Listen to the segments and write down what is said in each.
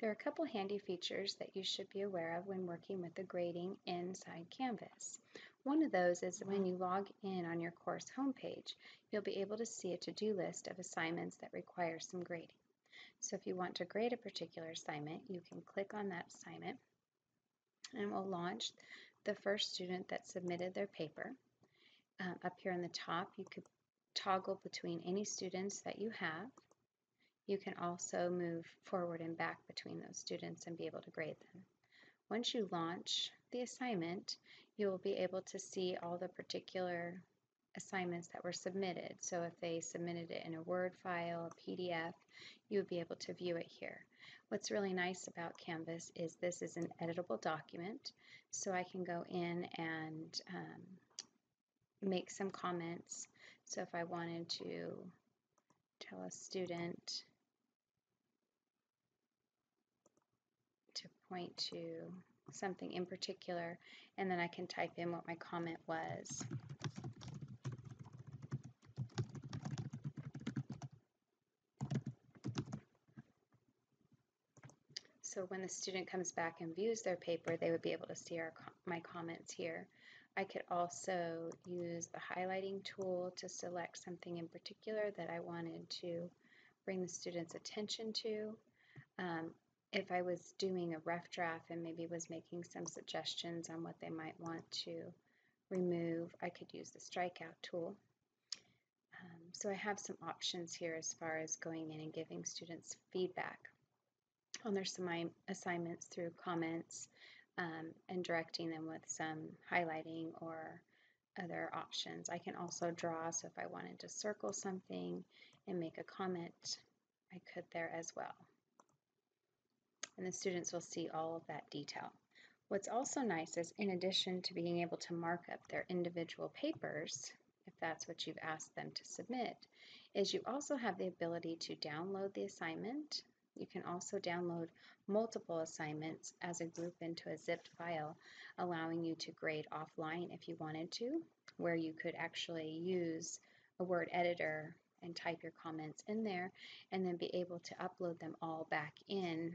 There are a couple handy features that you should be aware of when working with the grading inside Canvas. One of those is when you log in on your course homepage, you'll be able to see a to-do list of assignments that require some grading. So if you want to grade a particular assignment, you can click on that assignment and we'll launch the first student that submitted their paper. Um, up here on the top, you could toggle between any students that you have. You can also move forward and back between those students and be able to grade them. Once you launch the assignment, you will be able to see all the particular assignments that were submitted. So if they submitted it in a Word file, a PDF, you would be able to view it here. What's really nice about Canvas is this is an editable document, so I can go in and um, make some comments. So if I wanted to tell a student point to something in particular, and then I can type in what my comment was. So when the student comes back and views their paper, they would be able to see our, my comments here. I could also use the highlighting tool to select something in particular that I wanted to bring the student's attention to. Um, if I was doing a rough draft and maybe was making some suggestions on what they might want to remove, I could use the strikeout tool. Um, so I have some options here as far as going in and giving students feedback on their assignments through comments um, and directing them with some highlighting or other options. I can also draw, so if I wanted to circle something and make a comment, I could there as well and the students will see all of that detail. What's also nice is in addition to being able to mark up their individual papers, if that's what you've asked them to submit, is you also have the ability to download the assignment. You can also download multiple assignments as a group into a zipped file, allowing you to grade offline if you wanted to, where you could actually use a word editor and type your comments in there and then be able to upload them all back in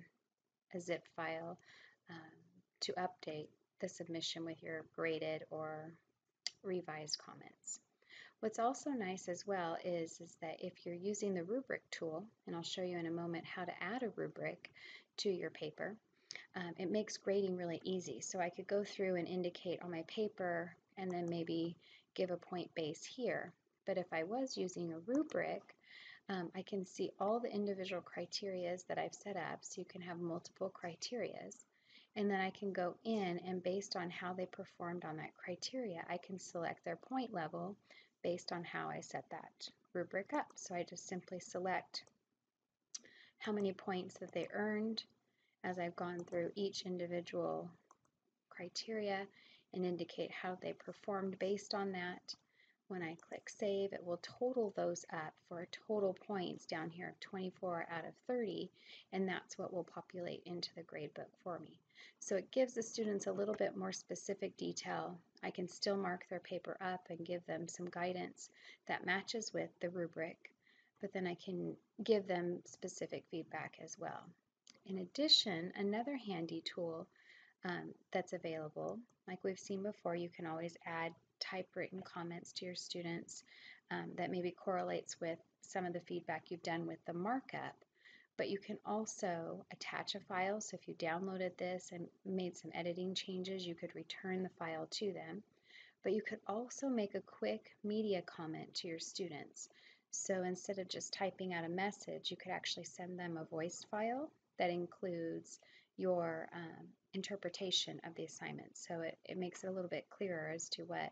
a zip file um, to update the submission with your graded or revised comments. What's also nice as well is, is that if you're using the rubric tool, and I'll show you in a moment how to add a rubric to your paper, um, it makes grading really easy. So I could go through and indicate on my paper and then maybe give a point base here. But if I was using a rubric, um, I can see all the individual criterias that I've set up, so you can have multiple criterias. And then I can go in and based on how they performed on that criteria, I can select their point level based on how I set that rubric up. So I just simply select how many points that they earned as I've gone through each individual criteria and indicate how they performed based on that. When I click Save, it will total those up for total points down here of 24 out of 30, and that's what will populate into the gradebook for me. So it gives the students a little bit more specific detail. I can still mark their paper up and give them some guidance that matches with the rubric, but then I can give them specific feedback as well. In addition, another handy tool um, that's available, like we've seen before, you can always add typewritten comments to your students um, that maybe correlates with some of the feedback you've done with the markup. But you can also attach a file. So if you downloaded this and made some editing changes, you could return the file to them. But you could also make a quick media comment to your students. So instead of just typing out a message, you could actually send them a voice file that includes your um, interpretation of the assignment. So it, it makes it a little bit clearer as to what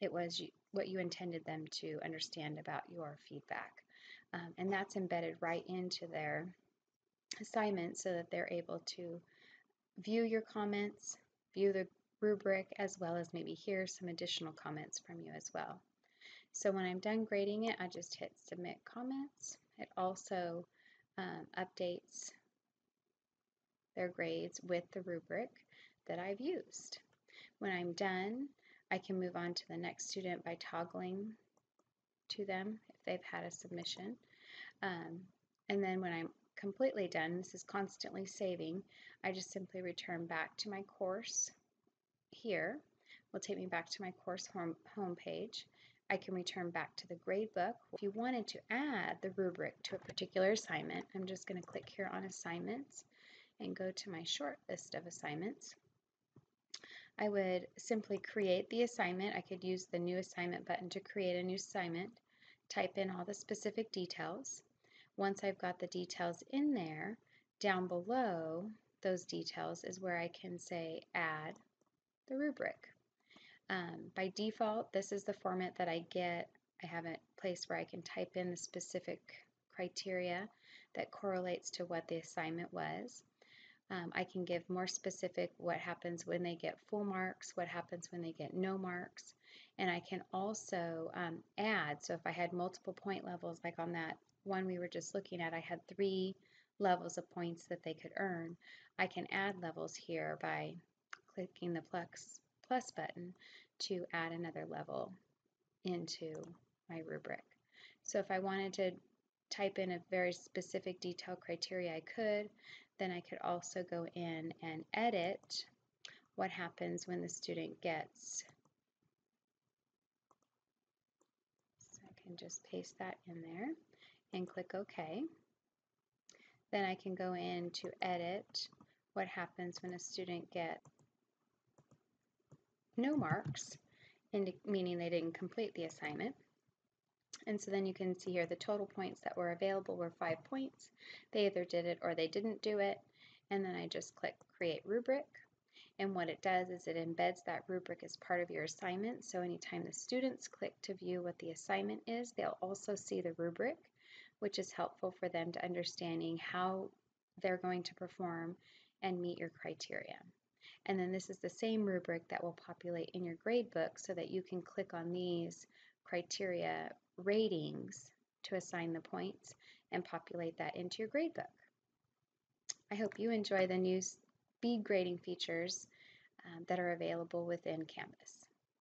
it was what you intended them to understand about your feedback. Um, and that's embedded right into their assignment so that they're able to view your comments, view the rubric, as well as maybe hear some additional comments from you as well. So when I'm done grading it, I just hit submit comments. It also um, updates their grades with the rubric that I've used. When I'm done, I can move on to the next student by toggling to them if they've had a submission. Um, and then when I'm completely done, this is constantly saving, I just simply return back to my course here. Will take me back to my course home, home page. I can return back to the gradebook. If you wanted to add the rubric to a particular assignment, I'm just going to click here on assignments and go to my short list of assignments. I would simply create the assignment. I could use the new assignment button to create a new assignment, type in all the specific details. Once I've got the details in there, down below those details is where I can say add the rubric. Um, by default, this is the format that I get. I have a place where I can type in the specific criteria that correlates to what the assignment was. Um, I can give more specific what happens when they get full marks, what happens when they get no marks, and I can also um, add, so if I had multiple point levels, like on that one we were just looking at, I had three levels of points that they could earn. I can add levels here by clicking the plus, plus button to add another level into my rubric. So if I wanted to type in a very specific detail criteria, I could. Then I could also go in and edit what happens when the student gets. So I can just paste that in there and click OK. Then I can go in to edit what happens when a student gets no marks, meaning they didn't complete the assignment. And so then you can see here the total points that were available were five points. They either did it or they didn't do it. And then I just click Create Rubric. And what it does is it embeds that rubric as part of your assignment. So anytime the students click to view what the assignment is, they'll also see the rubric, which is helpful for them to understanding how they're going to perform and meet your criteria. And then this is the same rubric that will populate in your gradebook so that you can click on these criteria ratings to assign the points and populate that into your gradebook. I hope you enjoy the new speed grading features um, that are available within Canvas.